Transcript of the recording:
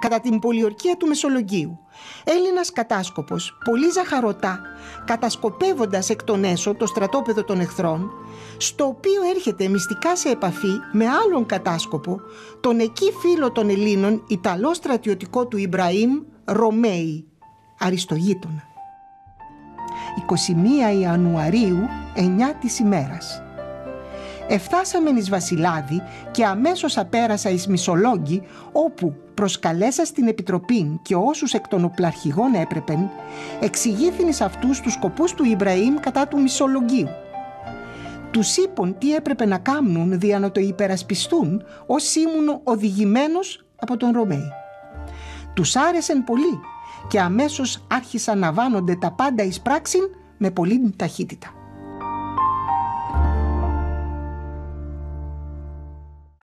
κατά την πολιορκία του Μεσολογγίου. Έλληνας κατάσκοπος, πολύ ζαχαρωτά, κατασκοπεύοντας εκ των έσω το στρατόπεδο των εχθρών, στο οποίο έρχεται μυστικά σε επαφή με άλλον κατάσκοπο, τον εκεί φίλο των Ελλήνων Ιταλό στρατιωτικό του Ιμπραήμ, Ρωμαίη, αριστογείτονα. 21 Ιανουαρίου, 9 της ημέρας. Εφτάσαμε εις Βασιλάδη και αμέσως απέρασα εις Μισολόγγι, όπου προσκαλέσα στην Επιτροπή και όσους εκ των οπλαρχηγών έπρεπεν, εξηγήθην εις αυτούς τους σκοπούς του Ιμπραήμ κατά του Μισολογγίου. Τους είπων τι έπρεπε να κάνουν δια να το υπερασπιστούν ως ήμουν οδηγημένος από τον Ρωμαίη. Τους άρεσεν πολύ και αμέσως άρχισαν να βάνονται τα πάντα εις πράξην με πολύ ταχύτητα.